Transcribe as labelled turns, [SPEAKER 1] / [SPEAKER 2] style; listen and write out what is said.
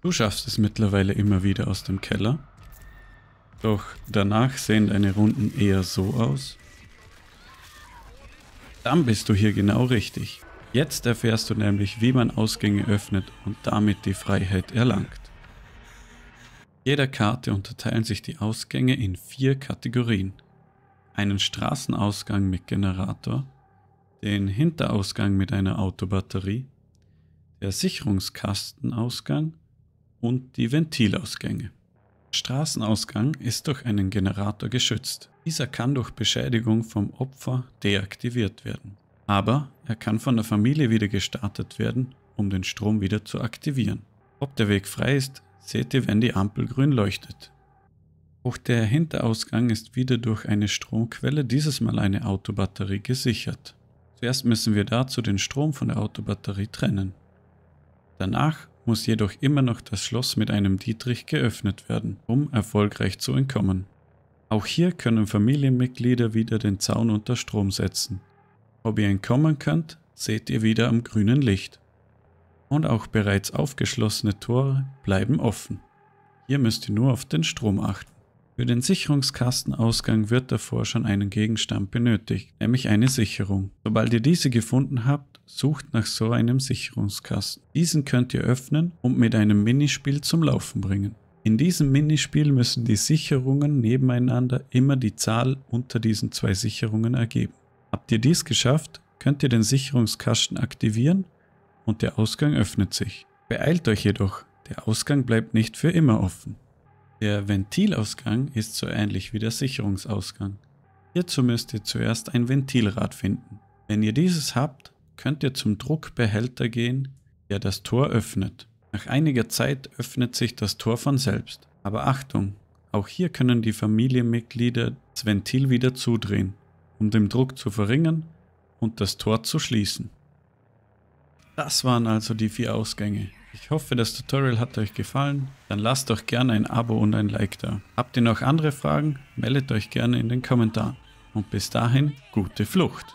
[SPEAKER 1] Du schaffst es mittlerweile immer wieder aus dem Keller. Doch danach sehen deine Runden eher so aus. Dann bist du hier genau richtig. Jetzt erfährst du nämlich, wie man Ausgänge öffnet und damit die Freiheit erlangt. Jeder Karte unterteilen sich die Ausgänge in vier Kategorien. Einen Straßenausgang mit Generator, den Hinterausgang mit einer Autobatterie, der Sicherungskastenausgang und die Ventilausgänge. Straßenausgang ist durch einen Generator geschützt. Dieser kann durch Beschädigung vom Opfer deaktiviert werden. Aber er kann von der Familie wieder gestartet werden, um den Strom wieder zu aktivieren. Ob der Weg frei ist, seht ihr, wenn die Ampel grün leuchtet. Auch der Hinterausgang ist wieder durch eine Stromquelle, dieses Mal eine Autobatterie, gesichert. Zuerst müssen wir dazu den Strom von der Autobatterie trennen. Danach muss jedoch immer noch das Schloss mit einem Dietrich geöffnet werden, um erfolgreich zu entkommen. Auch hier können Familienmitglieder wieder den Zaun unter Strom setzen. Ob ihr entkommen könnt, seht ihr wieder am grünen Licht. Und auch bereits aufgeschlossene Tore bleiben offen. Hier müsst ihr nur auf den Strom achten. Für den Sicherungskastenausgang wird davor schon einen Gegenstand benötigt, nämlich eine Sicherung. Sobald ihr diese gefunden habt, sucht nach so einem Sicherungskasten. Diesen könnt ihr öffnen und mit einem Minispiel zum Laufen bringen. In diesem Minispiel müssen die Sicherungen nebeneinander immer die Zahl unter diesen zwei Sicherungen ergeben. Habt ihr dies geschafft, könnt ihr den Sicherungskasten aktivieren und der Ausgang öffnet sich. Beeilt euch jedoch, der Ausgang bleibt nicht für immer offen. Der Ventilausgang ist so ähnlich wie der Sicherungsausgang. Hierzu müsst ihr zuerst ein Ventilrad finden. Wenn ihr dieses habt, könnt ihr zum Druckbehälter gehen, der das Tor öffnet. Nach einiger Zeit öffnet sich das Tor von selbst. Aber Achtung, auch hier können die Familienmitglieder das Ventil wieder zudrehen, um den Druck zu verringern und das Tor zu schließen. Das waren also die vier Ausgänge. Ich hoffe, das Tutorial hat euch gefallen. Dann lasst doch gerne ein Abo und ein Like da. Habt ihr noch andere Fragen? Meldet euch gerne in den Kommentaren. Und bis dahin, gute Flucht!